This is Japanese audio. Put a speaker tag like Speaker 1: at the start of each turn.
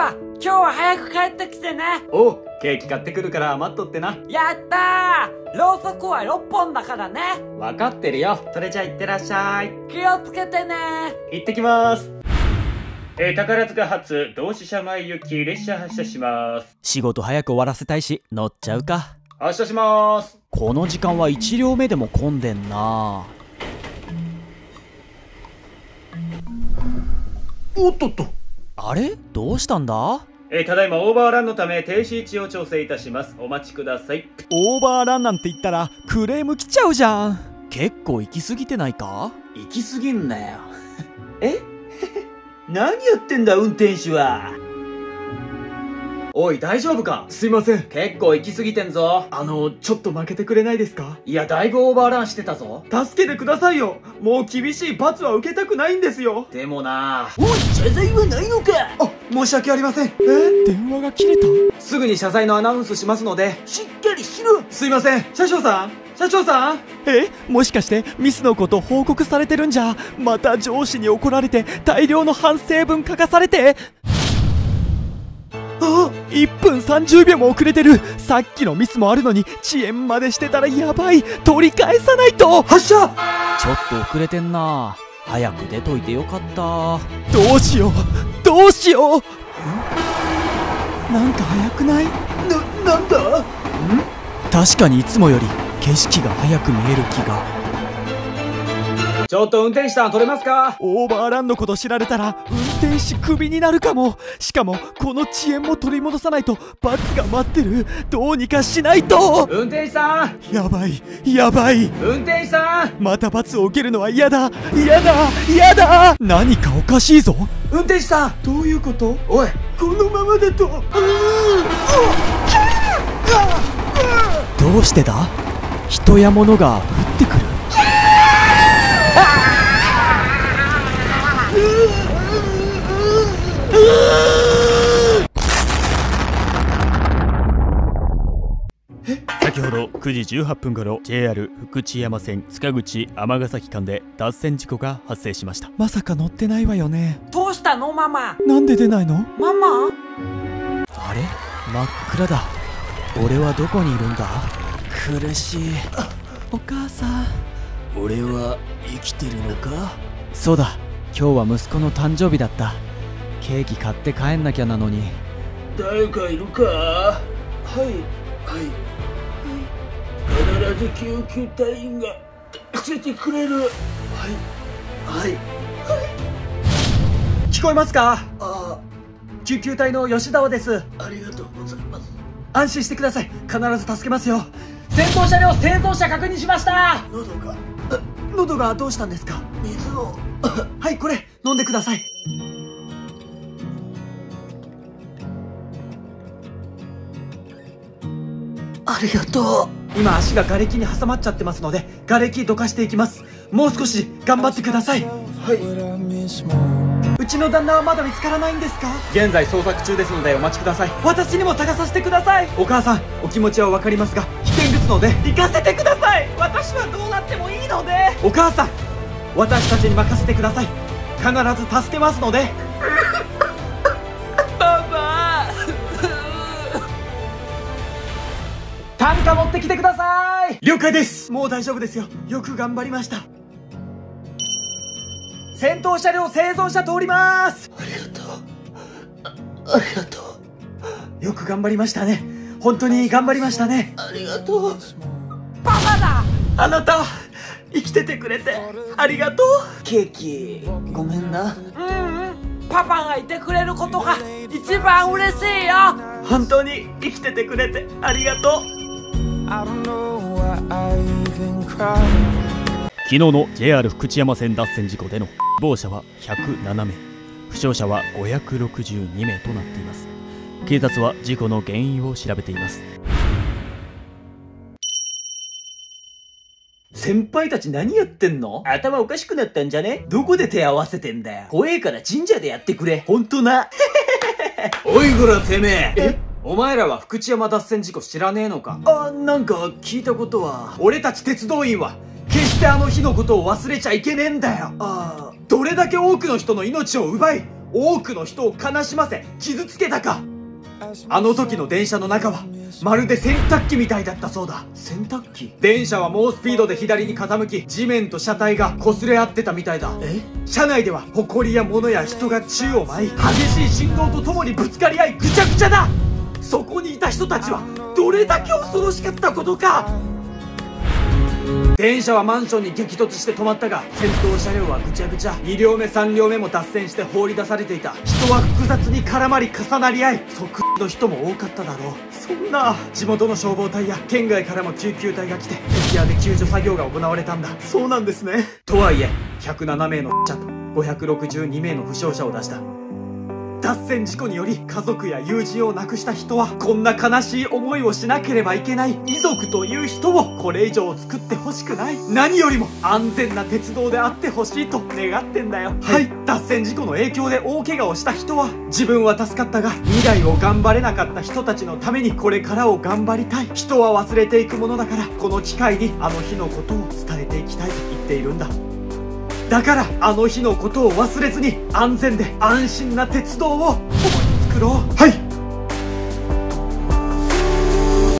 Speaker 1: パ、今日は早く帰ってきてね。
Speaker 2: おう、ケーキ買ってくるから待っとってな。
Speaker 1: やったーろうそくは6本だからね。
Speaker 2: わかってるよ。それじゃ行ってらっしゃい。
Speaker 1: 気をつけてね。
Speaker 2: 行ってきます。えー、宝塚発同志社前行き列車発車します。
Speaker 3: 仕事早く終わらせたいし乗っちゃうか
Speaker 2: 発車します。
Speaker 3: この時間は1両目でも混んでんな
Speaker 2: おっとっと。
Speaker 3: あれ？どうしたんだ？
Speaker 2: えー、ただいまオーバーランのため停止位置を調整いたします。お待ちください。
Speaker 3: オーバーランなんて言ったらクレーム来ちゃうじゃん結構行き過ぎてないか？
Speaker 2: 行き過ぎんなよ。え？何やってんだ、運転手は。おい、大丈夫か？すいません。結構行き過ぎてんぞ。あの、ちょっと負けてくれないですか？いや、だいぶオーバーランしてたぞ。
Speaker 4: 助けてくださいよ。もう厳しい罰は受けたくないんですよ。
Speaker 2: でもな。
Speaker 4: おい謝罪はないのか？あ申し訳ありません。え？
Speaker 3: 電話が切れた？
Speaker 4: すぐに謝罪のアナウンスしますので。しっかりしろ。すいません。車掌さん。車掌さん。
Speaker 3: え？もしかしてミスのこと報告されてるんじゃまた上司に怒られて大量の反省文書かされて？
Speaker 4: あ
Speaker 3: 1分30秒も遅れてる。さっきのミスもあるのに遅延までしてたらやばい。取り返さないと。
Speaker 4: 発車
Speaker 3: ちょっと遅れてんな。早く出といてよかった。どうしよう。どうしよう。なんか早くない？
Speaker 4: な、なんだ？
Speaker 3: 確かにいつもより景色が早く見える気が。
Speaker 2: ちょっと運転手さん取れますか？
Speaker 3: オーバーランのこと知られたら運転手クビになるかも。しかもこの遅延も取り戻さないと罰が待ってる。どうにかしないと。
Speaker 2: 運転手さん。
Speaker 3: やばいやばい。
Speaker 2: 運転手さん。
Speaker 3: また罰を受けるのは嫌だ。嫌だ嫌だ。何かおかしいぞ。
Speaker 4: 運転手さんどういうこと？おいこのままだと。
Speaker 3: どうしてだ？人や物が降ってくる先ほど9時18分頃 JR 福知山線塚口尼崎間で脱線事故が発生しました。まさか乗ってないわよね。
Speaker 1: どうしたのママ？
Speaker 3: なんで出ないの？
Speaker 1: ママ？
Speaker 3: あれ？真っ暗だ。俺はどこにいるんだ？苦しい。お母さん。俺は生きてるのか？そうだ。今日は息子の誕生日だった。ケーキ買って帰んなきゃなのに。
Speaker 4: 誰かいるか？はいはい必ず救急隊員が助けてくれる。はい。はい。聞こえますか？あ。救急隊の吉沢です。ありがとうございます。安心してください。必ず助けますよ。
Speaker 2: 先頭車両生存者確認しました。
Speaker 4: 喉が。あ喉がどうしたんですか？水を。はいこれ飲んでください。ありがとう今足が瓦礫に挟まっちゃってますので瓦礫どかしていきます。もう少し頑張ってください。はい。うちの旦那はまだ見つからないんですか？現在捜索中ですのでお待ちください。私にも探させてください。お母さんお気持ちは分かりますが危険ですので。行かせてください。私はどうなってもいいので。お母さん私たちに任せてください。必ず助けますので
Speaker 2: 担架持ってきてください。
Speaker 4: 了解です。もう大丈夫ですよ。よく頑張りました。先頭車両生存者通ります。ありがとうあありがとう。よく頑張りましたね。本当に頑張りましたね。ありがとう。
Speaker 1: パパだ。
Speaker 4: あなた生きててくれてありがとう。ケーキごめんな。
Speaker 1: うんうん。パパがいてくれることが一番嬉しいよ。
Speaker 4: 本当に生きててくれてありがとう
Speaker 3: 昨日の JR 福知山線脱線事故での死亡者は107名負傷者は562名となっています警察は事故の原因を調べています
Speaker 4: 先輩たち何やってんの？頭おかしくなったんじゃね？どこで手合わせてんだよ？怖えから神社でやってくれ。ほんとな。
Speaker 2: おいこらてめえ
Speaker 4: え
Speaker 2: お前らは福知山脱線事故知らねえのか？
Speaker 4: あ、なんか聞いたことは。俺たち鉄道員は、決してあの日のことを忘れちゃいけねえんだよ。あ。あ。どれだけ多くの人の命を奪い、多くの人を悲しませ傷つけたか。あの時の電車の中はまるで洗濯機みたいだったそうだ。洗濯機？電車は猛スピードで左に傾き地面と車体が擦れ合ってたみたいだ。え？車内では埃や物や人が宙を舞い激しい振動とともにぶつかり合いぐちゃぐちゃだそこにいた人たちはどれだけ恐ろしかったことか。電車はマンションに激突して止まったが先頭車両はぐちゃぐちゃ。2両目3両目も脱線して放り出されていた。人は複雑に絡まり重なり合い即の人も多かっただろう。そんな地元の消防隊や県外からも救急隊が来て徹夜で救助作業が行われたんだ。そうなんですね。とはいえ107名の者と562名の負傷者を出した。脱線事故により家族や友人を亡くした人はこんな悲しい思いをしなければいけない。遺族という人をこれ以上作ってほしくない。何よりも安全な鉄道であってほしいと願ってんだよ。はい。脱線事故の影響で大怪我をした人は自分は助かったが未来を頑張れなかった人たちのためにこれからを頑張りたい。人は忘れていくものだからこの機会にあの日のことを伝えていきたいと言っているんだだからあの日のことを忘れずに安全で安心な鉄道を共に作ろう。はい。